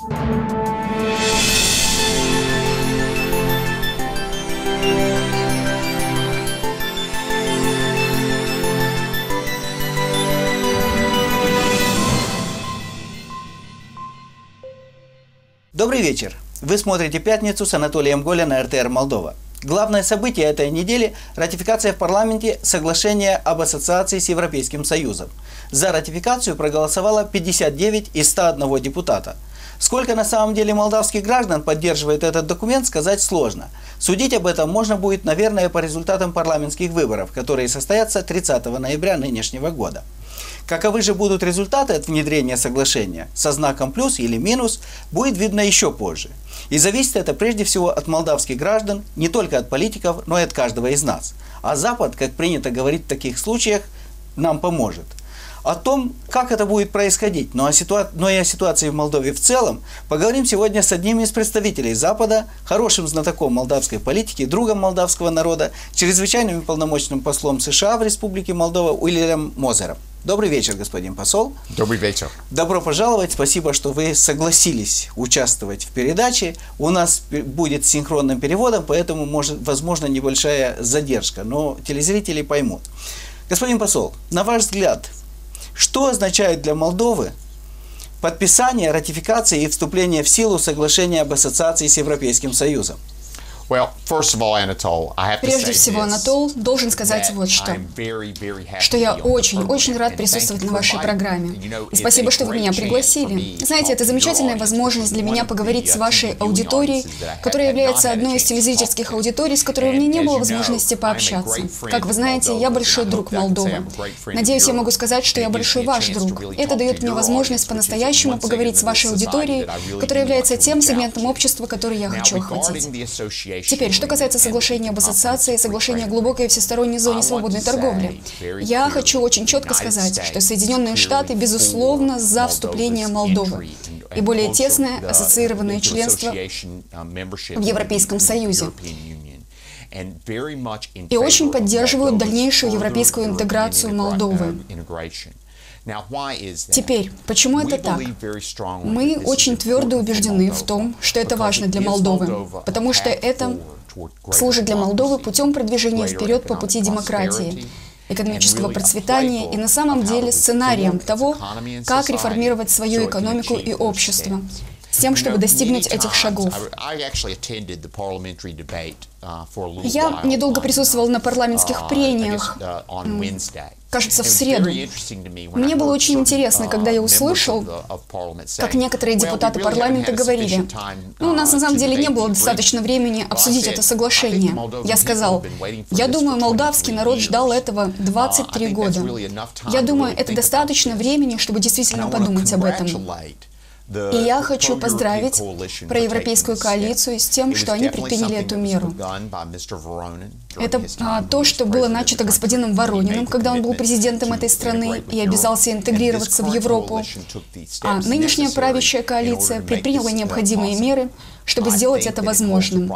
Добрый вечер. Вы смотрите «Пятницу» с Анатолием Голя на РТР Молдова. Главное событие этой недели – ратификация в парламенте соглашения об ассоциации с Европейским Союзом. За ратификацию проголосовало 59 из 101 депутата. Сколько на самом деле молдавских граждан поддерживает этот документ, сказать сложно. Судить об этом можно будет, наверное, по результатам парламентских выборов, которые состоятся 30 ноября нынешнего года. Каковы же будут результаты от внедрения соглашения со знаком плюс или минус, будет видно еще позже. И зависит это прежде всего от молдавских граждан, не только от политиков, но и от каждого из нас. А Запад, как принято говорить в таких случаях, нам поможет. О том, как это будет происходить, но, о ситуа... но и о ситуации в Молдове в целом, поговорим сегодня с одним из представителей Запада, хорошим знатоком молдавской политики, другом молдавского народа, чрезвычайным и полномочным послом США в Республике Молдова Уильям Мозером. Добрый вечер, господин посол. Добрый вечер. Добро пожаловать. Спасибо, что вы согласились участвовать в передаче. У нас будет синхронным переводом, поэтому может, возможно небольшая задержка, но телезрители поймут. Господин посол, на ваш взгляд, что означает для Молдовы подписание, ратификация и вступление в силу соглашения об ассоциации с Европейским Союзом? Прежде всего, Анатол должен сказать вот что. Что я очень-очень рад присутствовать на вашей программе. И спасибо, что вы меня пригласили. Знаете, это замечательная возможность для меня поговорить с вашей аудиторией, которая является одной из телезрительских аудиторий, с которой у меня не было возможности пообщаться. Как вы знаете, я большой друг Молдовы. Надеюсь, я могу сказать, что я большой ваш друг. Это дает мне возможность по-настоящему поговорить с вашей аудиторией, которая является тем сегментом общества, который я хочу охватить. Теперь, что касается соглашения об ассоциации, соглашения о глубокой и всесторонней зоне свободной торговли, я хочу очень четко сказать, что Соединенные Штаты, безусловно, за вступление Молдовы. и более тесное ассоциированное членство в Европейском Союзе. И очень поддерживают дальнейшую европейскую интеграцию Молдовы. Теперь, почему это так? Мы очень твердо убеждены в том, что это важно для Молдовы, потому что это служит для Молдовы путем продвижения вперед по пути демократии, экономического процветания и на самом деле ссценарием того, как реформировать свою экономику и общество тем, чтобы достигнуть этих шагов. Uh, Я недолго присутствовал на парламентских uh, прениях, кажется, в среду. Мне было очень интересно, когда я uh, услышал, как некоторые депутаты парламента говорили, ну, у нас на самом деле не было достаточно времени обсудить это соглашение. Я сказал, я думаю, молдавский народ ждал этого 23 года. Я думаю, это достаточно времени, чтобы действительно подумать об этом. И я хочу поздравить проевропейскую коалицию с тем, что они предприняли эту меру. Это а, то, что было начато господином Ворониным, когда он был президентом этой страны и обязался интегрироваться в Европу. А нынешняя правящая коалиция предприняла необходимые меры, чтобы сделать это возможным.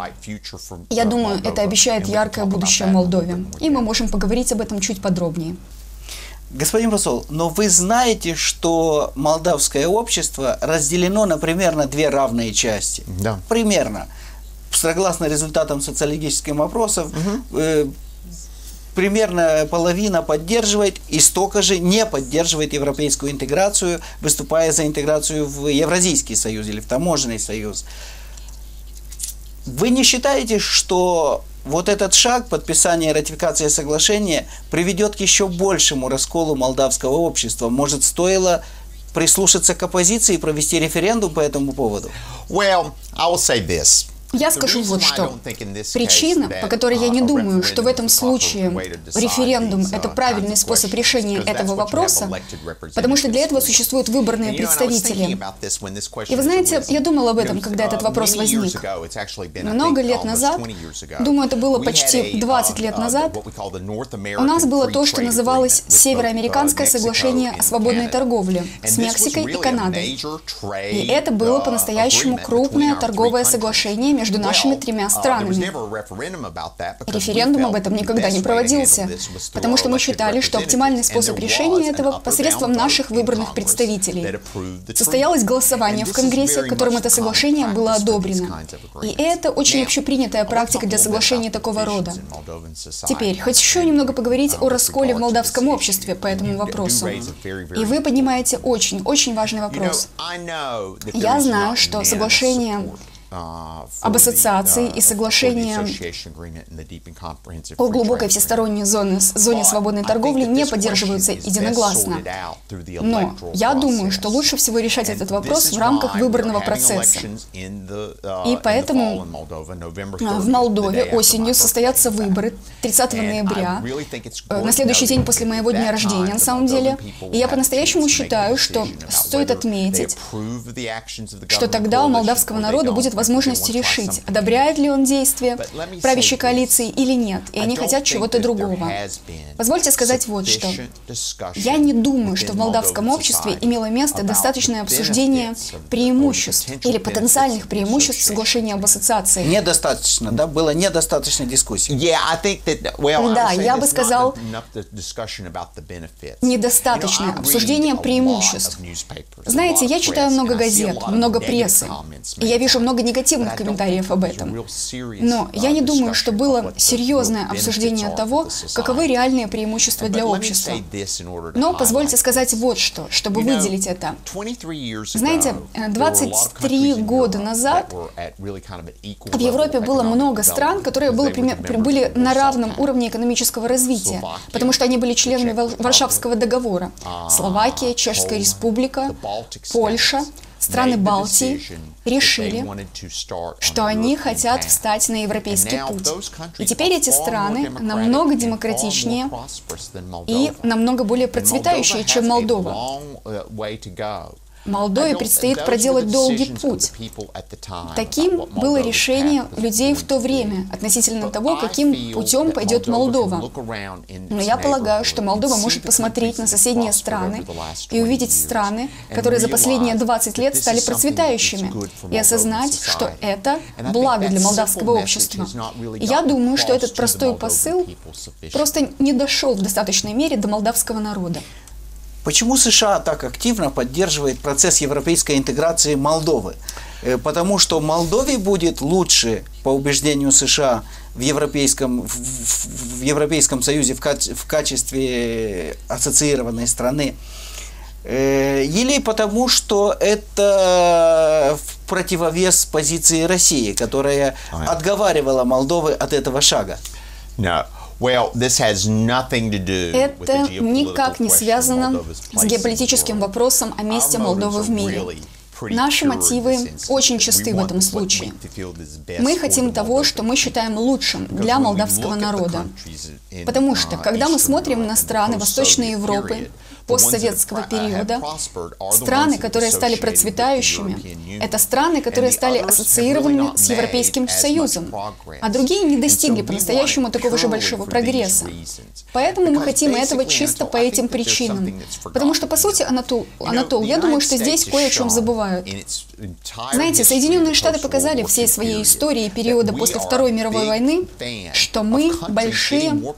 Я думаю, это обещает яркое будущее Молдове. И мы можем поговорить об этом чуть подробнее. Господин посол, но вы знаете, что молдавское общество разделено на примерно две равные части. Да. Примерно. Согласно результатам социологических опросов, угу. э, примерно половина поддерживает и столько же не поддерживает европейскую интеграцию, выступая за интеграцию в Евразийский союз или в таможенный союз. Вы не считаете, что вот этот шаг подписания и ратификации соглашения приведет к еще большему расколу молдавского общества. Может, стоило прислушаться к оппозиции и провести референдум по этому поводу? Well, I will say this. Я скажу вот что. Причина, по которой я не думаю, что в этом случае референдум – это правильный способ решения этого вопроса, потому что для этого существуют выборные представители. И вы знаете, я думал об этом, когда этот вопрос возник. Много лет назад, думаю, это было почти 20 лет назад, у нас было то, что называлось Североамериканское соглашение о свободной торговле с Мексикой и Канадой. И это было по-настоящему крупное торговое соглашение между между нашими тремя странами. Референдум об этом никогда не проводился, потому что мы считали, что оптимальный способ решения этого посредством наших выбранных представителей. Состоялось голосование в Конгрессе, которым это соглашение было одобрено. И это очень общепринятая практика для соглашений такого рода. Теперь, хоть еще немного поговорить о расколе в молдавском обществе по этому вопросу. И вы поднимаете очень-очень важный вопрос. Я знаю, что соглашение об ассоциации и соглашении о глубокой всесторонней зоне, зоне свободной торговли не поддерживаются единогласно. Но я думаю, что лучше всего решать этот вопрос в рамках выборного процесса. И поэтому в Молдове осенью состоятся выборы 30 ноября, на следующий день после моего дня рождения, на самом деле. И я по-настоящему считаю, что стоит отметить, что тогда у молдавского народа будет возможность возможность решить, одобряет ли он действия правящей коалиции или нет, и они хотят чего-то другого. Позвольте сказать вот что. Я не думаю, что в молдавском обществе имело место достаточное обсуждение преимуществ или потенциальных преимуществ соглашения об ассоциации. Недостаточно, да? Было недостаточно дискуссий. Да, я бы сказал, недостаточное обсуждение преимуществ. Знаете, я читаю много газет, много прессы, и я вижу много негативных комментариев об этом. Но я не думаю, что было серьезное обсуждение того, каковы реальные преимущества для общества. Но позвольте сказать вот что, чтобы выделить это. Знаете, 23 года назад в Европе было много стран, которые были, были на равном уровне экономического развития, потому что они были членами Варшавского договора. Словакия, Чешская республика, Польша страны Балтии решили, что они хотят встать на европейский путь. И теперь эти страны намного демократичнее и намного более процветающие, чем Молдова. Молдове предстоит проделать долгий путь. Таким было решение людей в то время относительно того, каким путем пойдет Молдова. Но я полагаю, что Молдова может посмотреть на соседние страны и увидеть страны, которые за последние 20 лет стали процветающими, и осознать, что это благо для молдавского общества. И я думаю, что этот простой посыл просто не дошел в достаточной мере до молдавского народа. Почему США так активно поддерживает процесс европейской интеграции Молдовы? Э, потому что Молдове будет лучше, по убеждению США, в Европейском, в, в Европейском Союзе в, в качестве ассоциированной страны. Э, или потому что это в противовес позиции России, которая отговаривала Молдовы от этого шага. No. Это никак не связано с геополитическим вопросом о месте Молдовы в мире. Наши мотивы очень чисты в этом случае. Мы хотим того, что мы считаем лучшим для молдавского народа. Потому что, когда мы смотрим на страны Восточной Европы, постсоветского периода, страны, которые стали процветающими, это страны, которые стали ассоциированы с Европейским Союзом, а другие не достигли по-настоящему такого же большого прогресса. Поэтому мы хотим этого чисто по этим причинам. Потому что, по сути, Анатол, Анатол я думаю, что здесь кое о чем забывают. Знаете, Соединенные Штаты показали всей своей истории периода после Второй мировой войны, что мы большие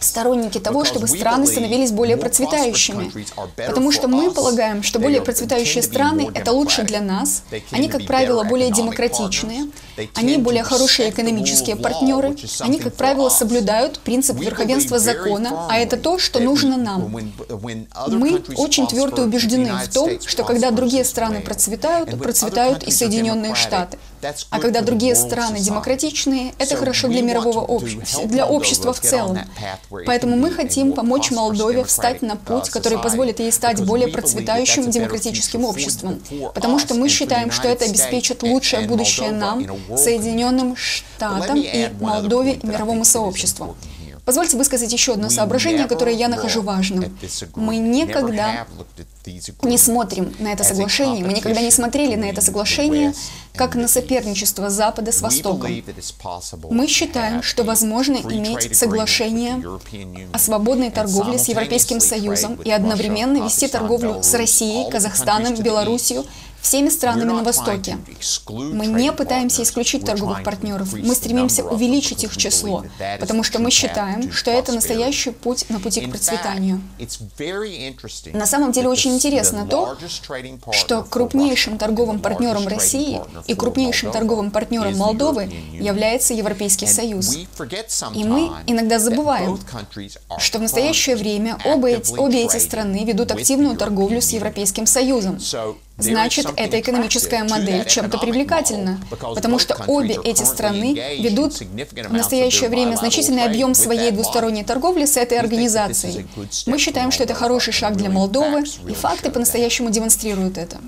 сторонники того, чтобы страны становились более процветающими страны. Потому что мы полагаем, что более процветающие страны – это лучше для нас. Они, как правило, более демократичные. Они более хорошие экономические партнеры. Они, как правило, соблюдают принцип верховенства закона, а это то, что нужно нам. Мы очень твердо убеждены в том, что когда другие страны процветают, процветают и Соединенные Штаты. А когда другие страны демократичные, это хорошо для мирового общества, для общества в целом. Поэтому мы хотим помочь Молдове встать на путь, который позволит ей стать более процветающим демократическим обществом. Потому что мы считаем, что это обеспечит лучшее будущее нам, Соединенным Штатам и Молдове и мировому сообществу. Позвольте высказать еще одно соображение, которое я нахожу важным. Мы никогда не смотрим на это соглашение, мы никогда не смотрели на это соглашение как на соперничество Запада с Востоком. Мы считаем, что возможно иметь соглашение о свободной торговле с Европейским Союзом и одновременно вести торговлю с Россией, Казахстаном, Белоруссией, всеми странами на Востоке. Мы не пытаемся исключить торговых партнеров, мы стремимся увеличить их число, потому что мы считаем, что это настоящий путь на пути к процветанию. На самом деле очень интересно то, что крупнейшим торговым партнером России и крупнейшим торговым партнером Молдовы является Европейский Союз. И мы иногда забываем, что в настоящее время оба эти, обе эти страны ведут активную торговлю с Европейским Союзом. Значит, эта экономическая модель чем-то привлекательна, потому что обе эти страны ведут в настоящее время значительный объем своей двусторонней торговли с этой организацией. Мы считаем, что это хороший шаг для Молдовы, и факты по-настоящему демонстрируют это.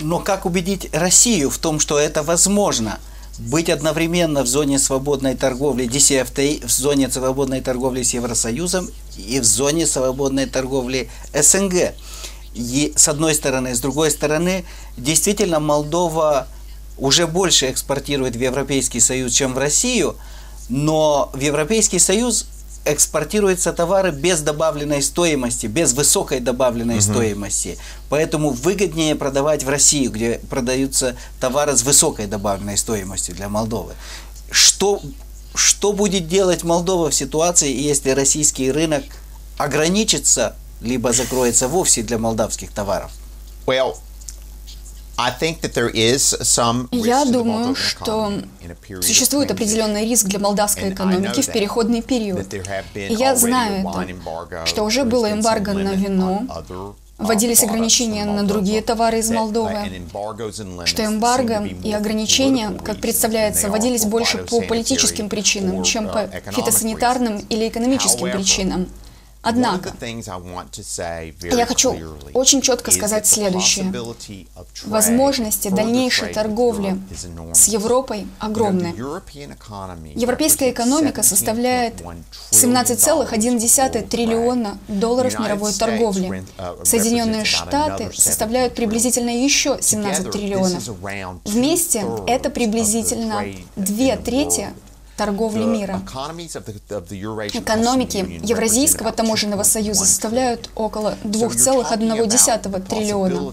Но как убедить Россию в том, что это возможно? Быть одновременно в зоне свободной торговли DCFTA, в зоне свободной торговли с Евросоюзом и в зоне свободной торговли СНГ. И с одной стороны, с другой стороны, действительно Молдова уже больше экспортирует в Европейский Союз, чем в Россию, но в Европейский Союз экспортируются товары без добавленной стоимости, без высокой добавленной угу. стоимости. Поэтому выгоднее продавать в Россию, где продаются товары с высокой добавленной стоимостью для Молдовы. Что, что будет делать Молдова в ситуации, если российский рынок ограничится либо закроется вовсе для молдавских товаров? Well, я думаю, что существует определенный риск для молдавской экономики в переходный период. И я знаю это, что уже было эмбарго на вино, вводились ограничения на другие товары из Молдовы, что эмбарго и ограничения, как представляется, вводились больше по политическим причинам, чем по фитосанитарным или экономическим причинам. Однако, я хочу очень четко сказать следующее. Возможности дальнейшей торговли с Европой огромны. Европейская экономика составляет 17,1 триллиона долларов мировой торговли. Соединенные Штаты составляют приблизительно еще 17 триллионов. Вместе это приблизительно две трети торговли мира. Экономики Евразийского таможенного союза составляют около 2,1 триллиона.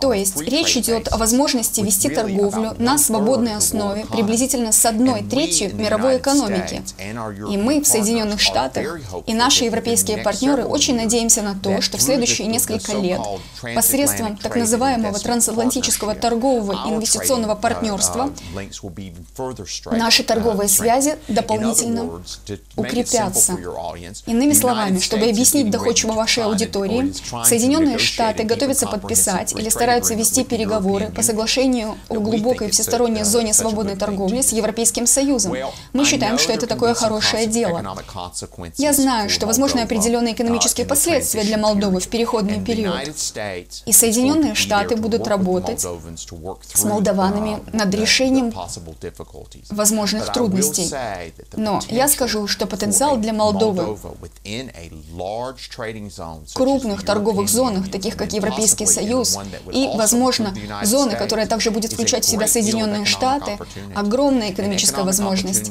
То есть речь идет о возможности вести торговлю на свободной основе приблизительно с одной третью мировой экономики. И мы в Соединенных Штатах и наши европейские партнеры очень надеемся на то, что в следующие несколько лет посредством так называемого трансатлантического торгового инвестиционного партнерства наши торговые торговые связи дополнительно укрепятся. Иными словами, чтобы объяснить доходчиво вашей аудитории, Соединенные Штаты готовятся подписать или стараются вести переговоры по соглашению о глубокой всесторонней зоне свободной торговли с Европейским Союзом. Мы считаем, что это такое хорошее дело. Я знаю, что возможны определенные экономические последствия для Молдовы в переходный период. И Соединенные Штаты будут работать с молдаванами над решением возможных трудностей трудностей. Но я скажу, что потенциал для Молдовы в крупных торговых зонах, таких как Европейский Союз, и, возможно, зоны, которая также будет включать в себя Соединенные Штаты, огромная экономическая возможность.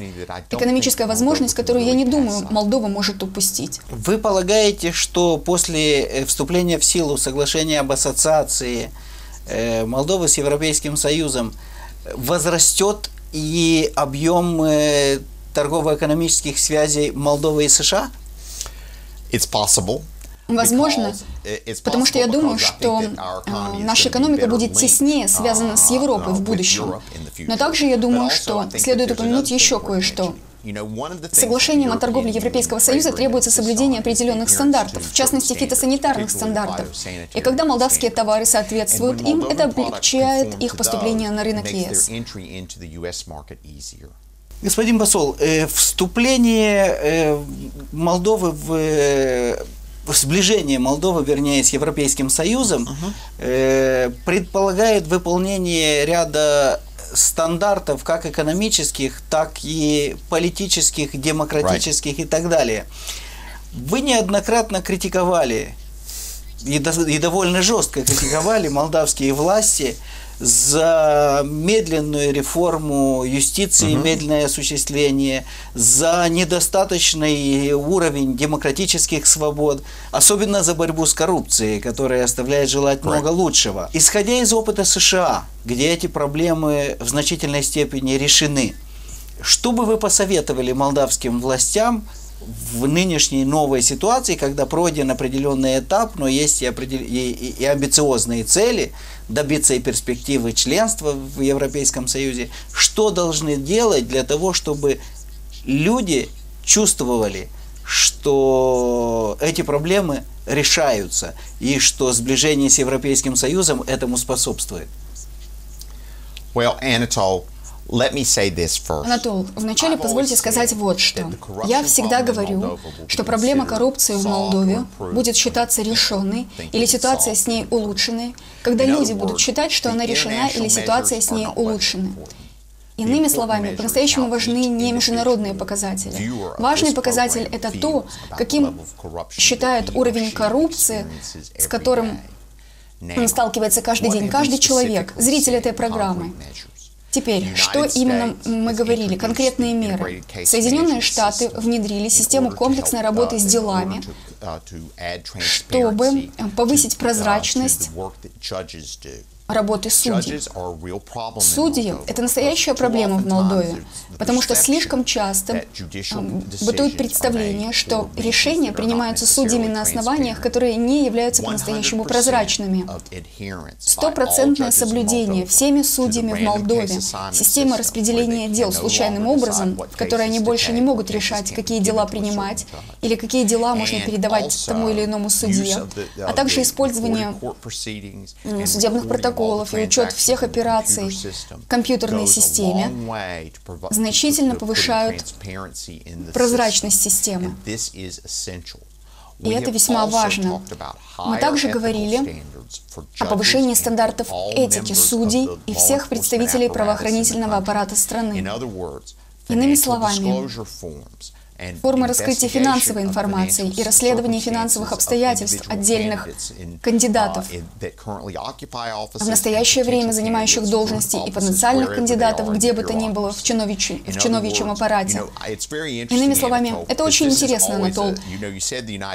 Экономическая возможность, которую, я не думаю, Молдова может упустить. Вы полагаете, что после э, вступления в силу соглашения об ассоциации э, Молдовы с Европейским Союзом возрастет и объем э, торгово-экономических связей Молдовы и США? It's possible. Возможно, потому что я думаю, что э, наша экономика будет теснее связана с Европой в будущем. Но также я думаю, что следует упомянуть еще кое-что. Соглашением о торговле Европейского Союза требуется соблюдение определенных стандартов, в частности фитосанитарных стандартов. И когда молдавские товары соответствуют им, это облегчает их поступление на рынок ЕС. Господин посол, э, вступление э, Молдовы в э, сближение Молдовы, вернее, с Европейским Союзом, uh-huh. э, предполагает выполнение ряда стандартов как экономических, так и политических, демократических right. и так далее. Вы неоднократно критиковали и, до, и довольно жестко критиковали молдавские власти за медленную реформу юстиции, угу. медленное осуществление, за недостаточный уровень демократических свобод, особенно за борьбу с коррупцией, которая оставляет желать right. много лучшего. Исходя из опыта США, где эти проблемы в значительной степени решены, что бы вы посоветовали молдавским властям в нынешней новой ситуации, когда пройден определенный этап, но есть и, определ... и, и, и амбициозные цели добиться и перспективы членства в Европейском Союзе, что должны делать для того, чтобы люди чувствовали, что эти проблемы решаются и что сближение с Европейским Союзом этому способствует? Well, Anatol, Анатол, вначале позвольте сказать вот что. Я всегда говорю, что проблема коррупции в Молдове будет считаться решенной или ситуация с ней улучшенной, когда люди будут считать, что она решена или ситуация с ней улучшена. Иными словами, по-настоящему важны не международные показатели. Важный показатель – это то, каким считает уровень коррупции, с которым он сталкивается каждый день, каждый человек, зритель этой программы. Теперь, что именно мы говорили? Конкретные меры. Соединенные Штаты внедрили систему комплексной работы с делами, чтобы повысить прозрачность работы судей. Судьи – это настоящая проблема в Молдове, потому что слишком часто бытует представление, что решения принимаются судьями на основаниях, которые не являются по-настоящему прозрачными. Стопроцентное соблюдение всеми судьями в Молдове, система распределения дел случайным образом, в которой они больше не могут решать, какие дела принимать или какие дела можно передавать тому или иному судье, а также использование судебных протоколов протоколов и учет всех операций в компьютерной системе значительно повышают прозрачность системы. И это весьма важно. Мы также говорили о повышении стандартов этики судей и всех представителей правоохранительного аппарата страны. Иными словами, формы раскрытия финансовой информации и расследования финансовых обстоятельств отдельных кандидатов, в настоящее время занимающих должности и потенциальных кандидатов, где бы то ни было в, чинович... в чиновичьем аппарате. Иными словами, это очень интересно, Анатол,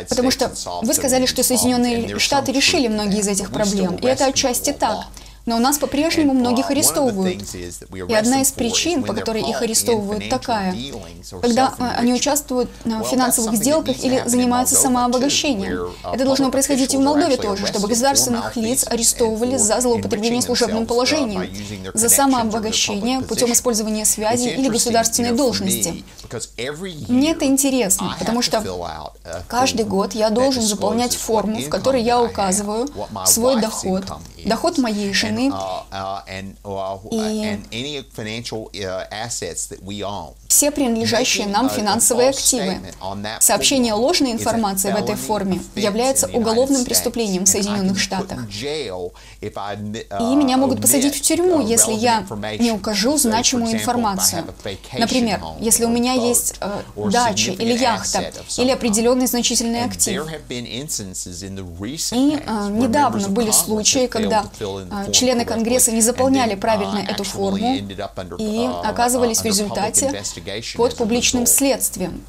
потому что вы сказали, что Соединенные Штаты решили многие из этих проблем, и это отчасти так. Но у нас по-прежнему многих арестовывают. И одна из причин, по которой их арестовывают, такая. Когда а, они участвуют в финансовых сделках или занимаются самообогащением. Это должно происходить и в Молдове тоже, чтобы государственных лиц арестовывали за злоупотребление служебным положением, за самообогащение путем использования связи или государственной должности. Мне это интересно, потому что каждый год я должен заполнять форму, в которой я указываю свой доход, доход моей жены и все принадлежащие нам финансовые активы. Сообщение ложной информации в этой форме является уголовным преступлением в Соединенных Штатах. И меня могут посадить в тюрьму, если я не укажу значимую информацию. Например, если у меня есть э, дача или яхта, или определенный значительный актив. И э, недавно были случаи, когда э, члены Конгресса не заполняли правильно эту форму и оказывались в результате под публичным следствием.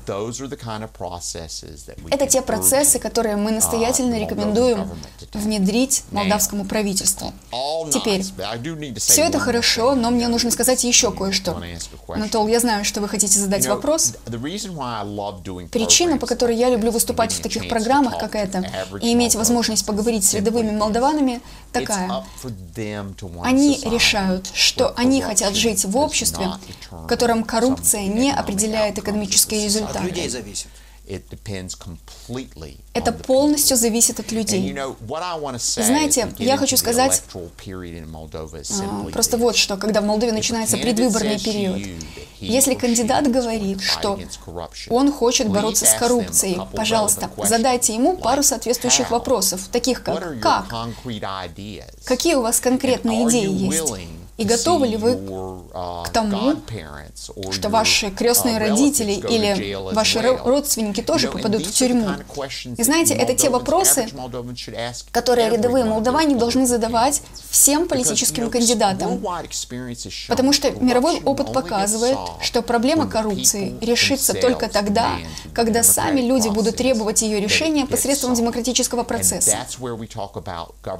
Это те процессы, которые мы настоятельно рекомендуем внедрить молдавскому правительству. Теперь, все это хорошо, но мне нужно сказать еще кое-что. Анатол, я знаю, что вы хотите задать вопрос. Причина, по которой я люблю выступать в таких программах, как эта, и иметь возможность поговорить с рядовыми молдаванами, такая. Они решают, что они хотят жить в обществе, в котором коррупция не определяет экономические результаты. От людей зависит. Это полностью зависит от людей. Знаете, я хочу сказать а, просто вот что, когда в Молдове начинается предвыборный период, если кандидат говорит, что он хочет бороться с коррупцией, пожалуйста, задайте ему пару соответствующих вопросов, таких как «Как?», «Какие у вас конкретные идеи есть?» И готовы ли вы к тому, что ваши крестные родители или ваши родственники тоже попадут в тюрьму? И знаете, это те вопросы, которые рядовые молдаване должны задавать всем политическим кандидатам. Потому что мировой опыт показывает, что проблема коррупции решится только тогда, когда сами люди будут требовать ее решения посредством демократического процесса.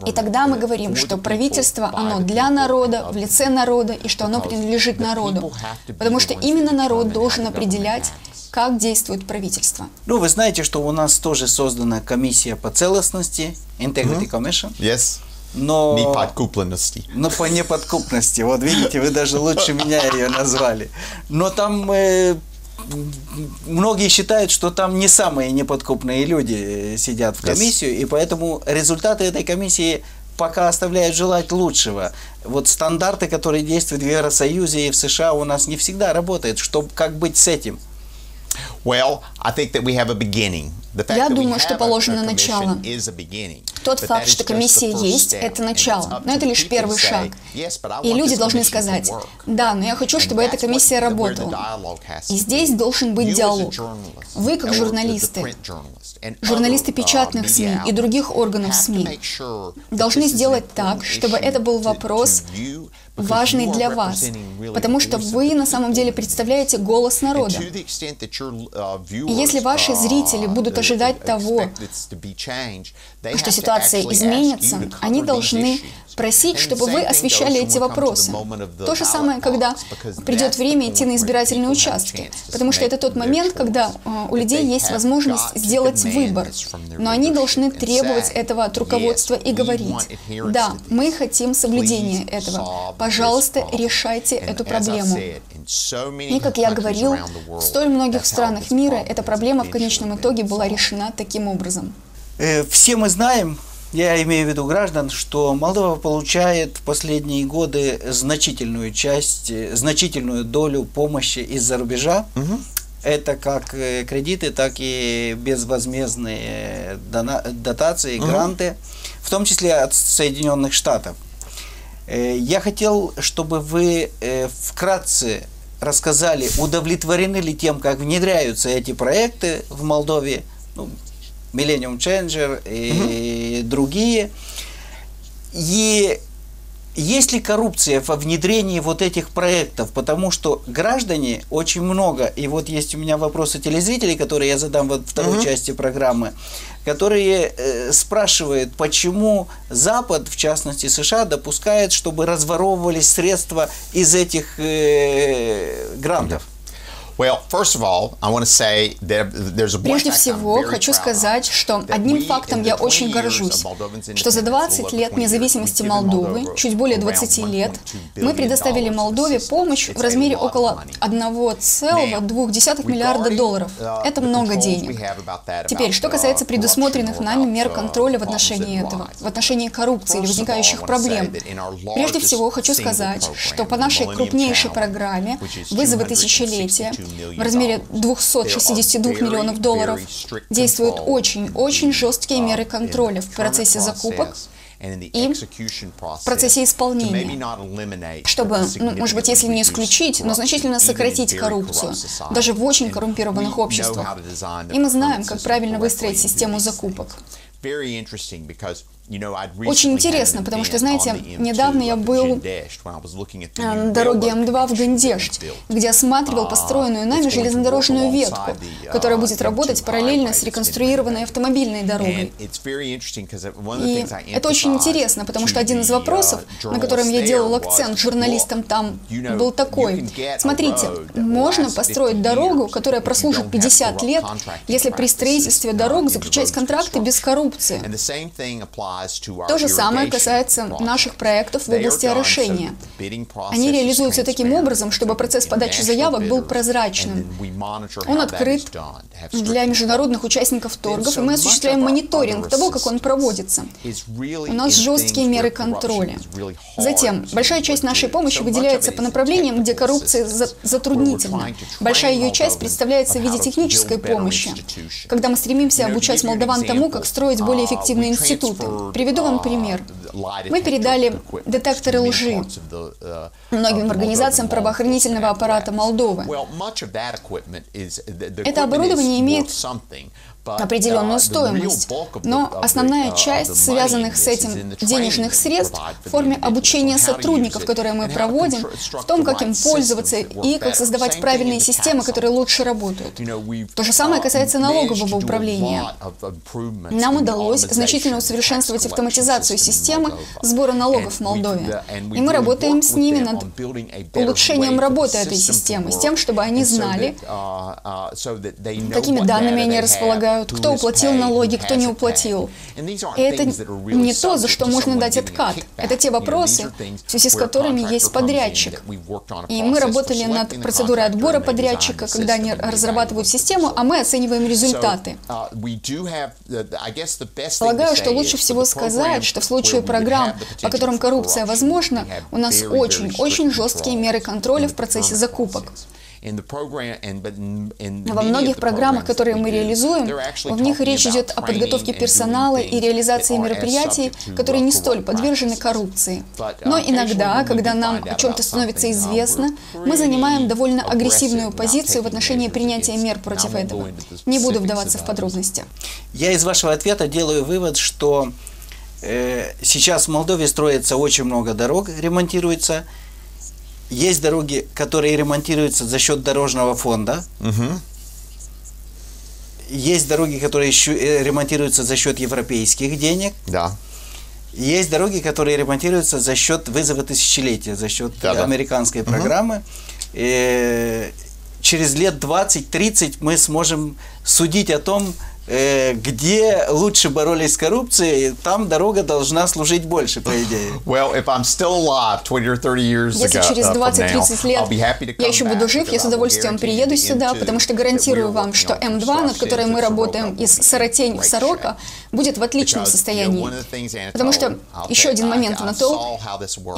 И тогда мы говорим, что правительство, оно для народа, в лице народа, и что оно принадлежит народу. Потому что именно народ должен определять, как действует правительство. Ну, вы знаете, что у нас тоже создана комиссия по целостности, Integrity Commission. Yes. Но... Неподкупленности. Но по неподкупности. Вот видите, вы даже лучше меня ее назвали. Но там э, многие считают, что там не самые неподкупные люди сидят в комиссию, yes. и поэтому результаты этой комиссии пока оставляют желать лучшего. Вот стандарты, которые действуют в Евросоюзе и в США, у нас не всегда работают. Что, как быть с этим? Я думаю, что положено начало. Тот факт, что комиссия есть, это начало, но это лишь первый шаг. И люди должны сказать, да, но я хочу, чтобы эта комиссия работала. И здесь должен быть диалог. Вы, как журналисты, журналисты печатных СМИ и других органов СМИ, должны сделать так, чтобы это был вопрос важный для вас, потому что вы на самом деле представляете голос народа. И если ваши зрители будут ожидать того, что ситуация изменится, они должны просить, чтобы вы освещали эти вопросы. То же самое, когда придет время идти на избирательные участки, потому что это тот момент, когда э, у людей есть возможность сделать выбор, но они должны требовать этого от руководства и говорить, да, мы хотим соблюдения этого, пожалуйста, решайте эту проблему. И, как я говорил, в столь многих странах мира эта проблема в конечном итоге была решена таким образом. Э, все мы знаем, я имею в виду граждан, что Молдова получает в последние годы значительную часть, э, значительную долю помощи из-за рубежа. Угу. Это как э, кредиты, так и безвозмездные дотации, угу. гранты, в том числе от Соединенных Штатов. Я хотел, чтобы вы вкратце рассказали, удовлетворены ли тем, как внедряются эти проекты в Молдове, ну, Millennium Changer и угу. другие. И есть ли коррупция во внедрении вот этих проектов? Потому что граждане очень много, и вот есть у меня вопросы телезрителей, которые я задам во второй угу. части программы, которые э, спрашивают, почему Запад, в частности США, допускает, чтобы разворовывались средства из этих э, грантов. Да. Прежде всего, хочу сказать, что одним фактом я очень горжусь, что за 20 лет независимости Молдовы, чуть более 20 лет, мы предоставили Молдове помощь в размере около 1,2 миллиарда долларов. Uh, Это много денег. Теперь, что касается предусмотренных нами мер uh, контроля в отношении этого, в отношении коррупции или возникающих проблем. Прежде всего, хочу сказать, что по нашей крупнейшей программе «Вызовы тысячелетия» в размере 262 миллионов долларов действуют очень-очень жесткие меры контроля в процессе закупок и в процессе исполнения, чтобы, ну, может быть, если не исключить, но значительно сократить коррупцию, даже в очень коррумпированных обществах. И мы знаем, как правильно выстроить систему закупок. Очень интересно, потому что, знаете, недавно я был на дороге М2 в Гандешт, где осматривал uh, построенную нами железнодорожную ветку, uh, которая будет работать параллельно с реконструированной автомобильной дорогой. И это очень интересно, потому что один из вопросов, uh, на котором я делал акцент журналистам там, был такой. Смотрите, можно построить дорогу, которая прослужит 50 лет, если при строительстве дорог заключать контракты без коррупции. То же самое касается наших проектов в области орошения. Они реализуются таким образом, чтобы процесс подачи заявок был прозрачным. Он открыт для международных участников торгов, и мы осуществляем мониторинг того, как он проводится. У нас жесткие меры контроля. Затем, большая часть нашей помощи выделяется по направлениям, где коррупция затруднительна. Большая ее часть представляется в виде технической помощи, когда мы стремимся обучать молдаван тому, как строить более эффективные институты. Приведу вам пример. Мы передали детекторы лжи многим организациям правоохранительного аппарата Молдовы. Это оборудование имеет определенную стоимость. Но основная часть связанных с этим денежных средств в форме обучения сотрудников, которые мы проводим, в том, как им пользоваться и как создавать правильные системы, которые лучше работают. То же самое касается налогового управления. Нам удалось значительно усовершенствовать автоматизацию системы сбора налогов в Молдове. И мы работаем с ними над улучшением работы этой системы, с тем, чтобы они знали, какими данными они располагают, знают, кто уплатил налоги, кто не уплатил. И это не то, за что можно дать откат. Это те вопросы, в связи с которыми есть подрядчик. И мы работали над процедурой отбора подрядчика, когда они разрабатывают систему, а мы оцениваем результаты. Полагаю, что лучше всего сказать, что в случае программ, по которым коррупция возможна, у нас очень-очень жесткие меры контроля в процессе закупок. Во многих программах, которые мы реализуем, в них речь идет о подготовке персонала и реализации мероприятий, которые не столь подвержены коррупции. Но uh, иногда, когда нам о чем-то становится известно, мы занимаем довольно агрессивную позицию в отношении принятия мер против этого. Не буду вдаваться в подробности. Я из вашего ответа делаю вывод, что э, сейчас в Молдове строится очень много дорог, ремонтируется, есть дороги, которые ремонтируются за счет дорожного фонда. Угу. Есть дороги, которые э, ремонтируются за счет европейских денег. Да. Есть дороги, которые ремонтируются за счет вызова тысячелетия, за счет да, да. американской угу. программы. И через лет 20-30 мы сможем судить о том, Э, где лучше боролись с коррупцией, там дорога должна служить больше, по идее. Well, if I'm still alive 20 or 30 years Если через 20-30 лет я еще буду жив, я с удовольствием приеду сюда, потому что гарантирую вам, что М2, над которой мы работаем из Саротень в Сорока, будет в отличном состоянии. Потому что, еще один момент, Анатол,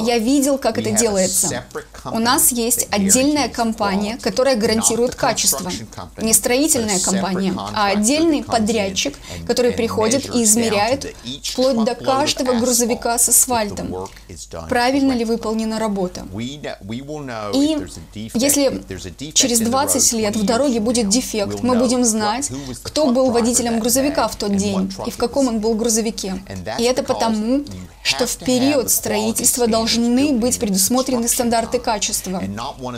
я видел, как это делается. У нас есть отдельная компания, которая гарантирует качество. Не строительная компания, а отдельный подрядчик, который приходит и измеряет вплоть до каждого грузовика с асфальтом, правильно ли выполнена работа. И если через 20 лет в дороге будет дефект, мы будем знать, кто был водителем грузовика в тот день и в каком он был грузовике. И это потому, что в период строительства должны быть предусмотрены стандарты качества.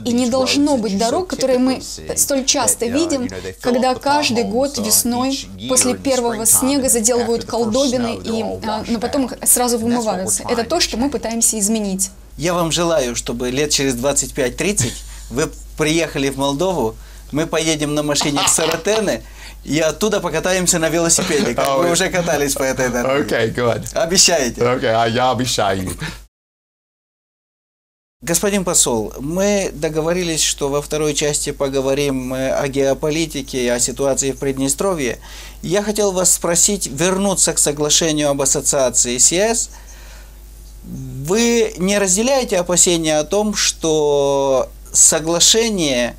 И не должно быть дорог, которые мы столь часто видим, когда каждый год весной после первого снега заделывают колдобины, и, а, но потом сразу вымываются. Это то, что мы пытаемся изменить. Я вам желаю, чтобы лет через 25-30 вы приехали в Молдову, мы поедем на машине к Саратене, и оттуда покатаемся на велосипеде, как вы уже катались по этой дороге. Okay, good. Обещаете? Okay, а я обещаю. Господин посол, мы договорились, что во второй части поговорим о геополитике и о ситуации в Приднестровье. Я хотел вас спросить, вернуться к соглашению об ассоциации с ЕС. Вы не разделяете опасения о том, что соглашение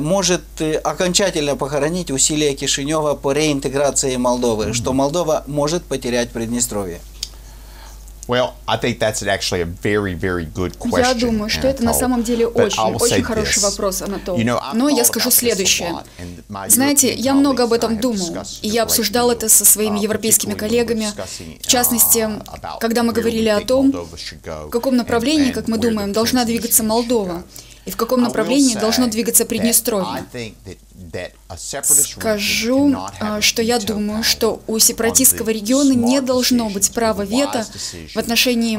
может э, окончательно похоронить усилия Кишинева по реинтеграции Молдовы, что Молдова может потерять Приднестровье? Well, I think that's actually a very, very good question. Я думаю, что это на самом деле очень, очень хороший вопрос, Анатол. Но я скажу следующее. Знаете, я много об этом думал, и я обсуждал это со своими европейскими коллегами. В частности, uh, когда мы говорили о том, в каком направлении, как мы думаем, должна двигаться Молдова, и в каком направлении должно двигаться Приднестровье. Скажу, а, что я думаю, что у сепаратистского региона не должно быть права вето в отношении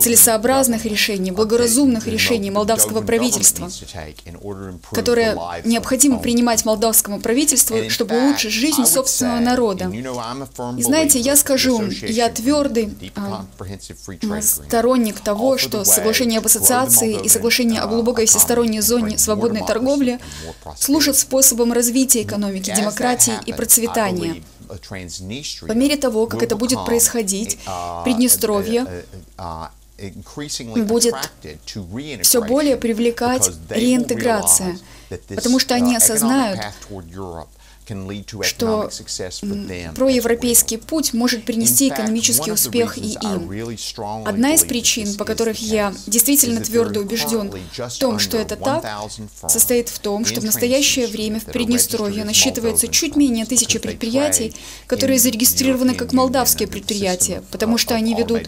целесообразных решений, благоразумных решений молдавского правительства, которые необходимо принимать молдавскому правительству, чтобы улучшить жизнь собственного народа. И знаете, я скажу, я твердый а, сторонник того, что соглашение об ассоциации и соглашение о глубокой всесторонней зоне свободной торговли служат способом развития развития экономики, демократии и процветания. По мере того, как это будет происходить, Приднестровье будет все более привлекать реинтеграция, потому что они осознают, что проевропейский путь может принести экономический успех и им. Одна из причин, по которых я действительно твердо убежден в том, что это так, состоит в том, что в настоящее время в Приднестровье насчитывается чуть менее тысячи предприятий, которые зарегистрированы как молдавские предприятия, потому что они ведут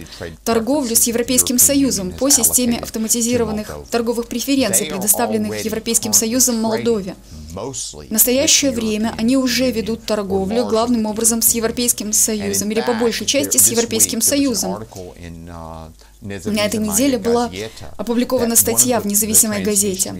торговлю с Европейским Союзом по системе автоматизированных торговых преференций, предоставленных Европейским Союзом Молдове. В настоящее время они уже ведут торговлю главным образом с Европейским Союзом, или по большей части с Европейским Союзом. На этой неделе была опубликована статья в независимой газете,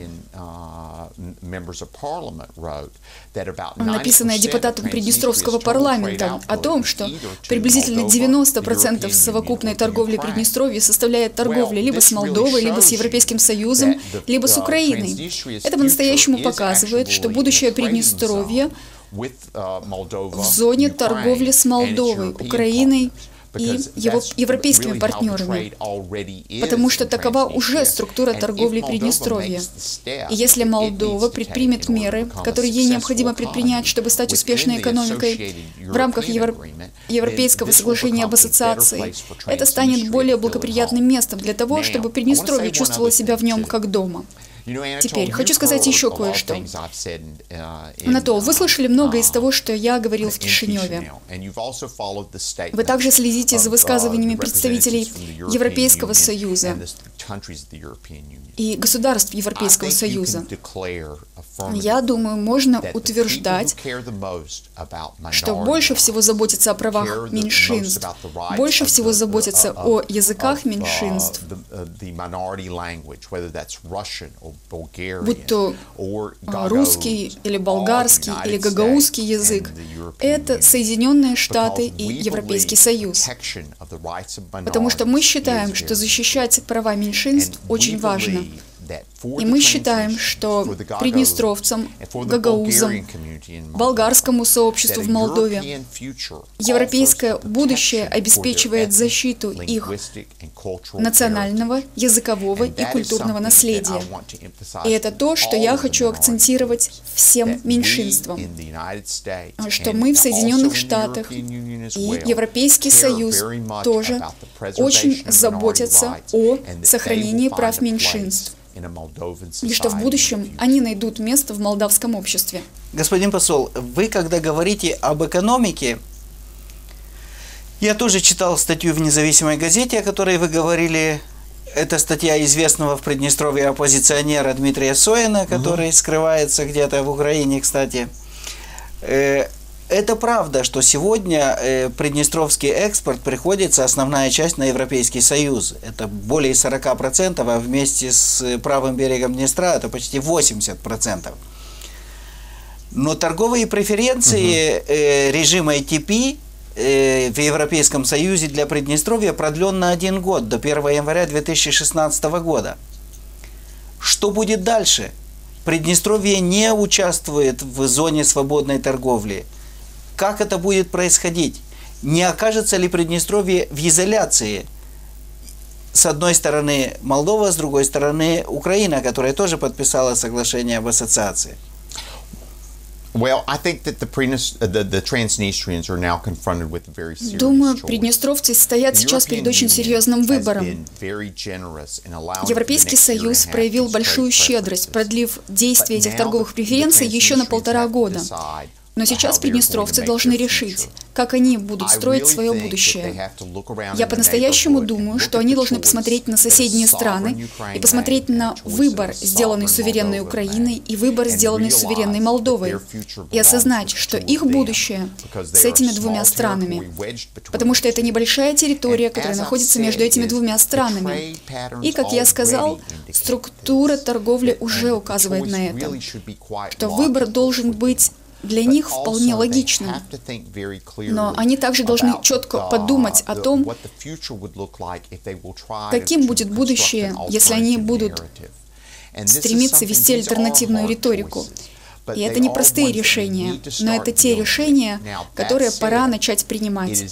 написанная депутатом Приднестровского парламента, о том, что приблизительно 90% совокупной торговли Приднестровья составляет торговля либо с Молдовой, либо с Европейским Союзом, либо с Украиной. Это по-настоящему показывает, что будущее Приднестровья в зоне торговли с Молдовой, Украиной и его европейскими партнерами, потому что такова уже структура торговли Приднестровья. И если Молдова предпримет меры, которые ей необходимо предпринять, чтобы стать успешной экономикой в рамках Евро... Европейского соглашения об ассоциации, это станет более благоприятным местом для того, чтобы Приднестровье чувствовало себя в нем как дома. Теперь хочу сказать еще кое-что. Анатол, вы слышали многое из того, что я говорил в Кишиневе. Вы также следите за высказываниями представителей Европейского Союза и государств Европейского Союза. Я думаю, можно утверждать, что больше всего заботится о правах меньшинств, больше всего заботится о языках меньшинств, будь то а, русский или болгарский или гагаузский язык, это Соединенные Штаты и Европейский Союз. Потому что мы считаем, что защищать права меньшинств очень важно. И мы считаем, что приднестровцам, гагаузам, болгарскому сообществу в Молдове европейское будущее обеспечивает защиту их национального, языкового и культурного наследия. И это то, что я хочу акцентировать всем меньшинствам, что мы в Соединенных Штатах и Европейский Союз тоже очень заботятся о сохранении прав меньшинств и что в будущем они найдут место в молдавском обществе. Господин посол, вы когда говорите об экономике, я тоже читал статью в независимой газете, о которой вы говорили. Это статья известного в Приднестровье оппозиционера Дмитрия Соина, который угу. скрывается где-то в Украине, кстати. Э, это правда, что сегодня э, приднестровский экспорт приходится основная часть на Европейский Союз. Это более 40%, а вместе с правым берегом Днестра это почти 80%. Но торговые преференции угу. э, режима ATP э, в Европейском Союзе для Приднестровья продлен на один год, до 1 января 2016 года. Что будет дальше? Приднестровье не участвует в зоне свободной торговли – как это будет происходить? Не окажется ли Приднестровье в изоляции? С одной стороны Молдова, с другой стороны Украина, которая тоже подписала соглашение об ассоциации. Думаю, приднестровцы стоят сейчас перед очень серьезным выбором. Европейский Союз проявил большую щедрость, продлив действие этих торговых преференций еще на полтора года. Но сейчас приднестровцы должны решить, как они будут строить свое будущее. Я по-настоящему думаю, что они должны посмотреть на соседние страны и посмотреть на выбор, сделанный суверенной Украиной, и выбор, сделанный суверенной Молдовой, и осознать, что их будущее с этими двумя странами, потому что это небольшая территория, которая находится между этими двумя странами. И, как я сказал, структура торговли уже указывает на это, что выбор должен быть для них вполне логично. Но они также должны четко подумать о том, каким будет будущее, если они будут стремиться вести альтернативную риторику. И это не простые решения, но это те решения, которые пора начать принимать.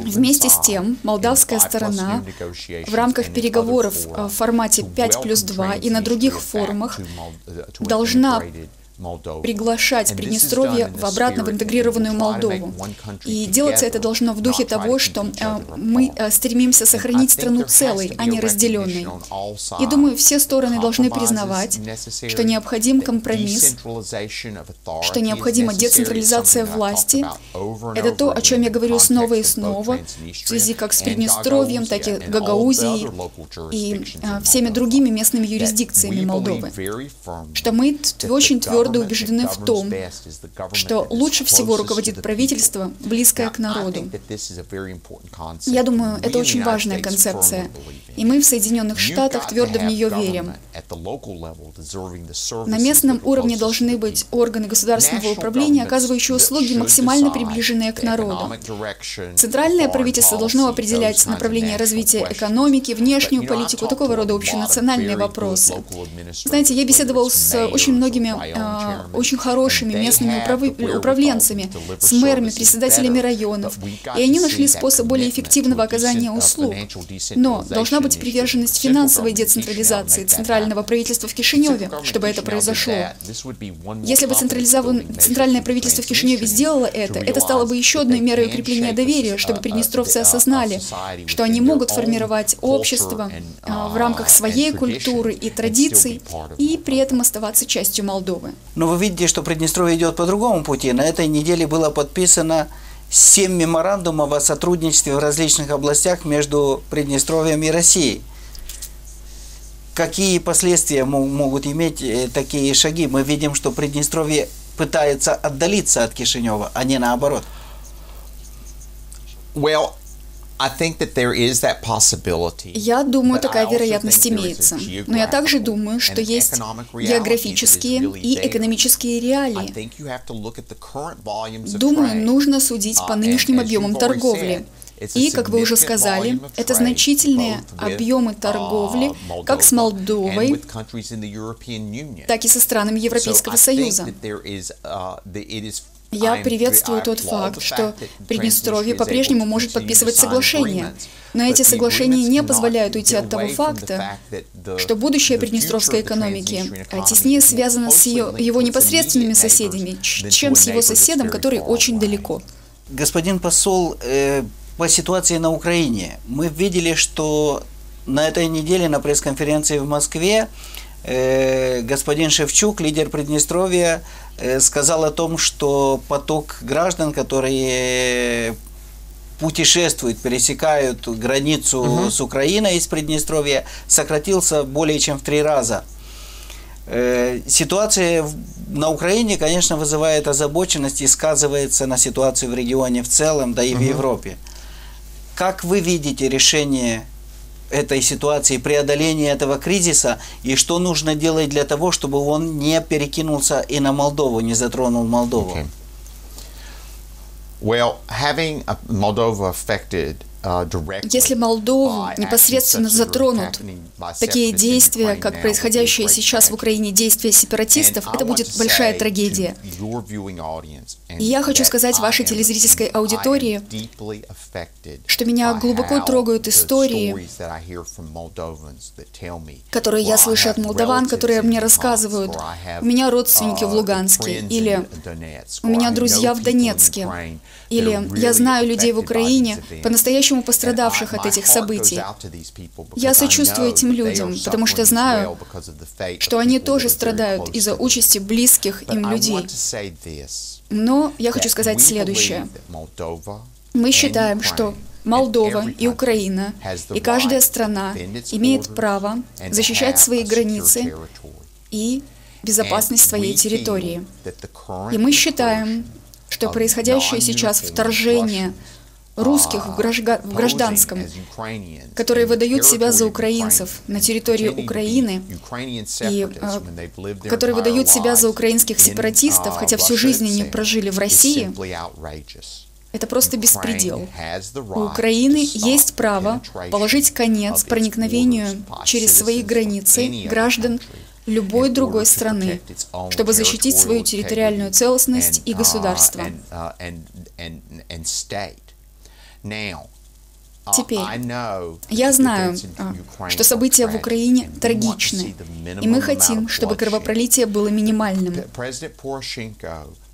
Вместе с тем, молдавская сторона в рамках переговоров в формате 5 плюс 2 и на других форумах должна приглашать Приднестровье в обратно в интегрированную Молдову. И делаться это должно в духе того, что э, мы э, стремимся сохранить страну целой, а не разделенной. И думаю, все стороны должны признавать, что необходим компромисс, что необходима децентрализация власти. Это то, о чем я говорю снова и снова, в связи как с Приднестровьем, так и Гагаузией и э, всеми другими местными юрисдикциями Молдовы. Что мы очень твердо твердо убеждены в том, что лучше всего руководит правительство, близкое к народу. Я думаю, это очень важная концепция, и мы в Соединенных Штатах твердо в нее верим. На местном уровне должны быть органы государственного управления, оказывающие услуги, максимально приближенные к народу. Центральное правительство должно определять направление развития экономики, внешнюю политику, такого рода общенациональные вопросы. Знаете, я беседовал с очень многими очень хорошими местными управ... управленцами, с мэрами, председателями районов, и они нашли способ более эффективного оказания услуг. Но должна быть приверженность финансовой децентрализации центрального правительства в Кишиневе, чтобы это произошло. Если бы центральное правительство в Кишиневе сделало это, это стало бы еще одной мерой укрепления доверия, чтобы приднестровцы осознали, что они могут формировать общество а, в рамках своей культуры и традиций и при этом оставаться частью Молдовы. Но вы видите, что Приднестровье идет по другому пути. На этой неделе было подписано семь меморандумов о сотрудничестве в различных областях между Приднестровьем и Россией. Какие последствия могут иметь э, такие шаги? Мы видим, что Приднестровье пытается отдалиться от Кишинева, а не наоборот. Well, я думаю, такая вероятность имеется. Но я также думаю, что есть географические и экономические реалии. Думаю, нужно судить по uh, нынешним объемам торговли. И, как вы уже сказали, это значительные объемы торговли uh, как с Молдовой, так и со странами Европейского Союза. Я приветствую тот факт, что Приднестровье по-прежнему может подписывать соглашения, но эти соглашения не позволяют уйти от того факта, что будущее приднестровской экономики теснее связано с ее, его непосредственными соседями, чем с его соседом, который очень далеко. Господин посол, э, по ситуации на Украине, мы видели, что на этой неделе на пресс-конференции в Москве э, господин Шевчук, лидер Приднестровья, Э, сказал о том, что поток граждан, которые путешествуют, пересекают границу угу. с Украиной из Приднестровья, сократился более чем в три раза. Э, ситуация на Украине, конечно, вызывает озабоченность и сказывается на ситуации в регионе в целом, да и угу. в Европе. Как вы видите решение этой ситуации, преодоления этого кризиса, и что нужно делать для того, чтобы он не перекинулся и на Молдову, не затронул Молдову? Okay. Well, having Moldova affected Uh, Если Молдову непосредственно затронут такие действия, как происходящие сейчас в Украине действия сепаратистов, это будет большая трагедия. И я хочу сказать вашей телезрительской аудитории, что меня глубоко трогают истории, которые я слышу от молдаван, которые мне рассказывают, у меня родственники в uh, Луганске, или у меня друзья в Донецке, или я знаю людей в Украине, по-настоящему по-настоящему пострадавших от этих событий. Я сочувствую этим людям, потому что знаю, что они тоже страдают из-за участи близких им людей. Но я хочу сказать следующее. Мы считаем, что Молдова и Украина, и каждая страна имеет право защищать свои границы и безопасность своей территории. И мы считаем, что происходящее сейчас вторжение русских в, гражга... в гражданском, которые выдают себя за украинцев на территории Украины и э, которые выдают себя за украинских сепаратистов, хотя всю жизнь они прожили в России, это просто беспредел. У Украины есть право положить конец проникновению через свои границы граждан любой другой страны, чтобы защитить свою территориальную целостность и государство. Теперь, я знаю, а, что события в Украине трагичны, И мы хотим, чтобы кровопролитие было минимальным.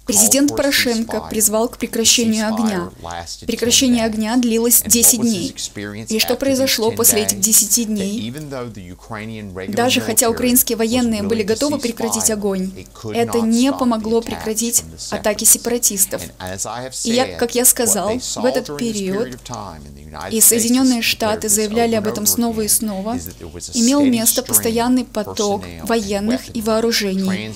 Президент Порошенко призвал к прекращению огня. Прекращение огня длилось 10 дней. И что произошло после этих 10 дней? Даже хотя украинские военные были готовы прекратить огонь, это не помогло прекратить атаки сепаратистов. И, я, как я сказал, в этот период, и Соединенные Штаты заявляли об этом снова и снова, имел место постоянный поток военных и вооружений,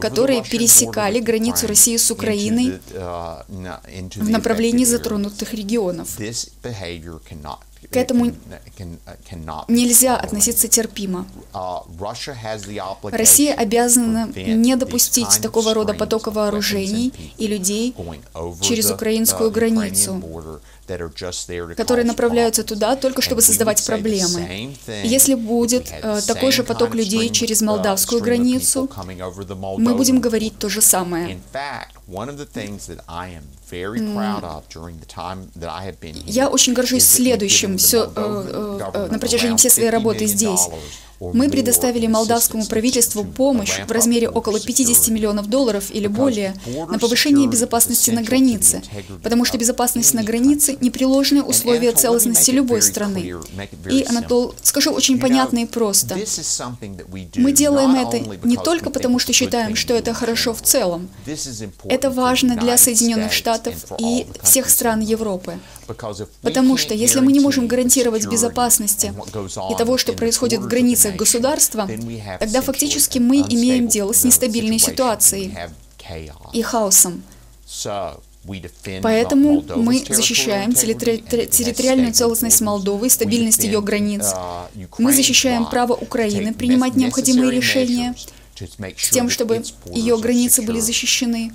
которые пересекали границу России с Украиной в направлении затронутых регионов. К этому нельзя относиться терпимо. Россия обязана не допустить такого рода потока вооружений и людей через украинскую границу которые направляются туда только чтобы создавать проблемы. Если будет э, такой же поток людей через молдавскую границу, мы будем говорить то же самое. Я очень горжусь следующим. все, э, э, на протяжении всей своей работы здесь. Мы предоставили молдавскому правительству помощь в размере около 50 миллионов долларов или более на повышение безопасности на границе, потому что безопасность на границе – непреложное условие целостности любой страны. И, Анатол, скажу очень понятно и просто. Мы делаем это не только потому, что считаем, что это хорошо в целом. Это важно для Соединенных Штатов и всех стран Европы. Потому что если мы не можем гарантировать безопасности и того, что происходит в границах государства, тогда фактически мы имеем дело с нестабильной ситуацией и хаосом. Поэтому мы защищаем территориальную целостность Молдовы и стабильность ее границ. Мы защищаем право Украины принимать необходимые решения, с тем, чтобы ее границы были защищены.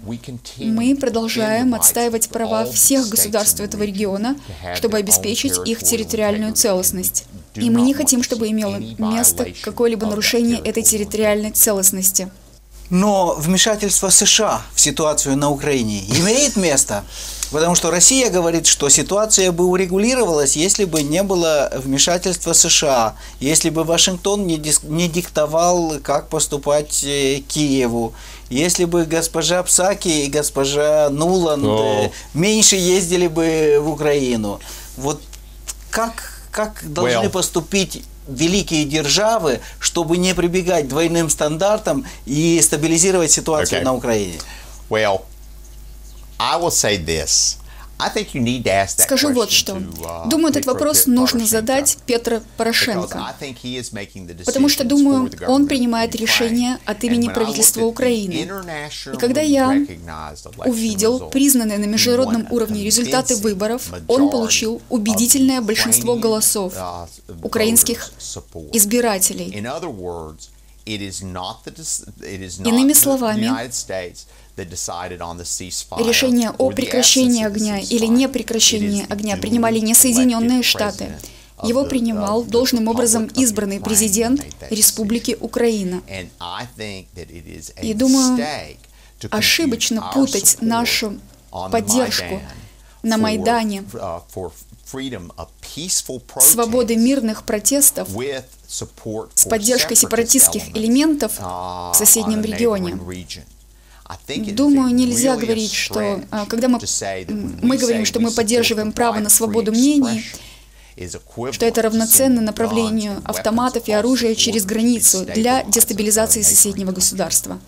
Мы продолжаем отстаивать права всех государств этого региона, чтобы обеспечить их территориальную целостность. И мы не хотим, чтобы имело место какое-либо нарушение этой территориальной целостности. Но вмешательство США в ситуацию на Украине имеет место? Потому что Россия говорит, что ситуация бы урегулировалась, если бы не было вмешательства США, если бы Вашингтон не, дис- не диктовал, как поступать э, Киеву, если бы госпожа Псаки и госпожа Нуланд oh. меньше ездили бы в Украину. Вот как, как должны well. поступить великие державы, чтобы не прибегать к двойным стандартам и стабилизировать ситуацию okay. на Украине? Well, I will say this. Скажу вот что. Uh, думаю, этот вопрос нужно задать Петру Порошенко, потому что, думаю, он принимает решение от имени правительства Украины. И когда я увидел признанные на международном уровне результаты выборов, он получил убедительное большинство голосов uh, украинских избирателей. Иными словами, решение о прекращении огня или не прекращении огня принимали не Соединенные Штаты. Его принимал должным образом избранный президент Республики Украина. И думаю, ошибочно путать нашу поддержку на Майдане uh, свободы мирных протестов с поддержкой сепаратистских элементов uh, в соседнем регионе. Думаю, нельзя говорить, что а, когда мы, мы говорим, что мы поддерживаем право на свободу мнений, что это равноценно направлению автоматов и оружия через границу для дестабилизации соседнего государства.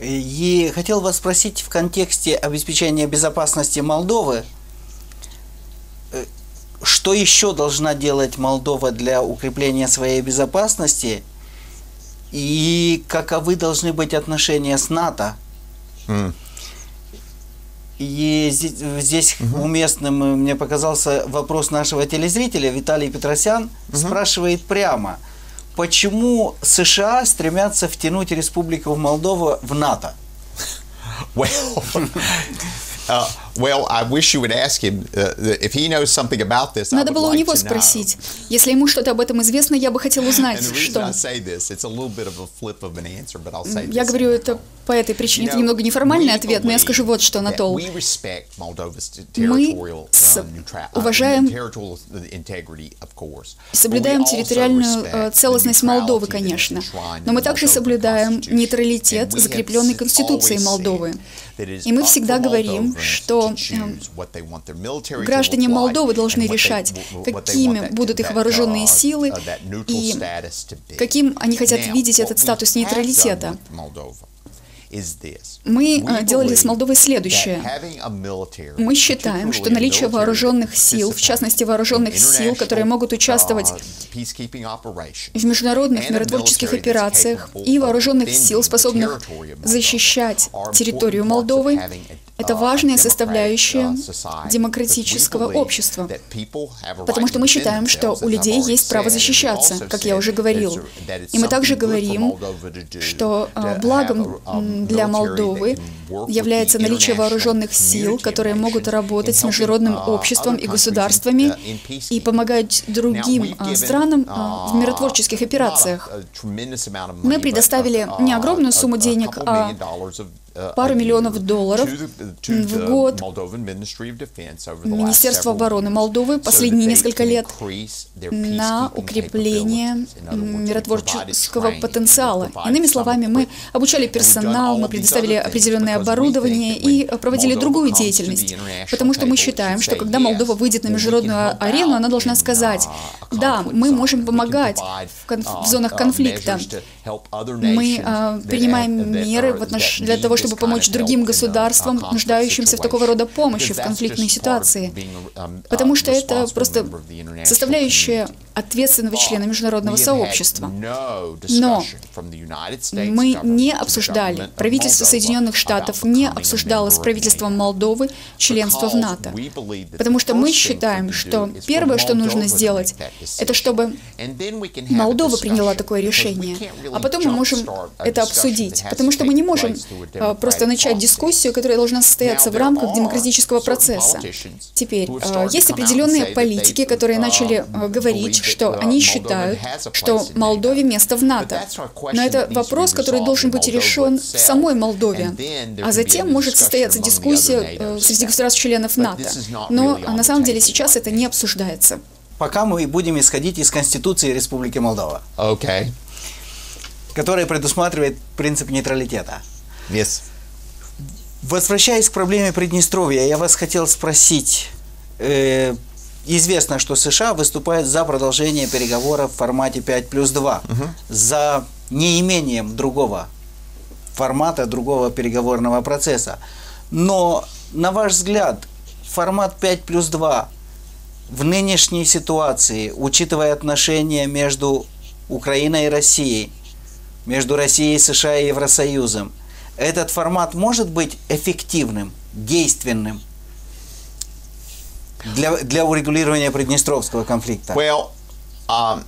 И хотел вас спросить в контексте обеспечения безопасности Молдовы, э, что еще должна делать Молдова для укрепления своей безопасности и каковы должны быть отношения с НАТО и здесь, здесь угу. уместным э, мне показался вопрос нашего телезрителя Виталий Петросян угу. спрашивает прямо, почему США стремятся втянуть Республику Молдова в НАТО? Well, uh, Well, I wish you would ask him uh, if he knows something about this. Надо было у него спросить. Если ему что-то об этом известно, я бы хотел узнать, что. Я говорю это по этой причине. Это немного неформальный ответ, но я скажу вот что, Анатол. Мы уважаем и соблюдаем территориальную э, целостность Молдовы, конечно, но мы также соблюдаем нейтралитет, закрепленный Конституцией Молдовы. И мы всегда говорим, что э, граждане Молдовы должны решать, какими будут их вооруженные силы и каким они хотят видеть этот статус нейтралитета. Мы э, делали с Молдовой следующее. Мы считаем, что наличие вооруженных сил, в частности вооруженных сил, которые могут участвовать в международных миротворческих операциях и вооруженных сил, способных защищать территорию Молдовы, это важная составляющая демократического общества, потому что мы считаем, что у людей есть право защищаться, как я уже говорил. И мы также говорим, что а, благом для Молдовы является наличие вооруженных сил, которые могут работать с международным обществом и государствами и помогать другим а, странам а, в миротворческих операциях. Мы предоставили не огромную сумму денег, а пару миллионов долларов. в год. Министерство обороны Молдовы последние несколько лет на укрепление миротворческого потенциала. Иными словами, мы обучали персонал, мы предоставили определенное оборудование и проводили другую деятельность, потому что мы считаем, что когда Молдова выйдет на международную арену, она должна сказать, да, мы можем помогать в, в зонах конфликта, мы э, принимаем меры в отнош... для того, чтобы помочь другим государствам, нуждающимся в такого рода помощи в конфликтной ситуации. Потому что это просто составляющая ответственного члена международного сообщества. Но мы не обсуждали, правительство Соединенных Штатов не обсуждало с правительством Молдовы членство в НАТО. Потому что мы считаем, что первое, что нужно сделать, это чтобы Молдова приняла такое решение, а потом мы можем это обсудить. Потому что мы не можем а, просто начать дискуссию, которая должна состояться в рамках демократического процесса. Теперь, а, есть определенные политики, которые начали а, говорить, что они считают, что Молдове место в НАТО. Но это вопрос, который должен быть решен в самой Молдове. А затем может состояться дискуссия э, среди государств-членов НАТО. Но на самом деле сейчас это не обсуждается. Пока мы будем исходить из Конституции Республики Молдова. Okay. Которая предусматривает принцип нейтралитета. Yes. Возвращаясь к проблеме Приднестровья, я вас хотел спросить. Э, известно, что США выступают за продолжение переговоров в формате 5 плюс 2, угу. за неимением другого формата, другого переговорного процесса. Но, на ваш взгляд, формат 5 плюс 2 в нынешней ситуации, учитывая отношения между Украиной и Россией, между Россией, США и Евросоюзом, этот формат может быть эффективным, действенным для, для урегулирования Приднестровского конфликта? Well, um,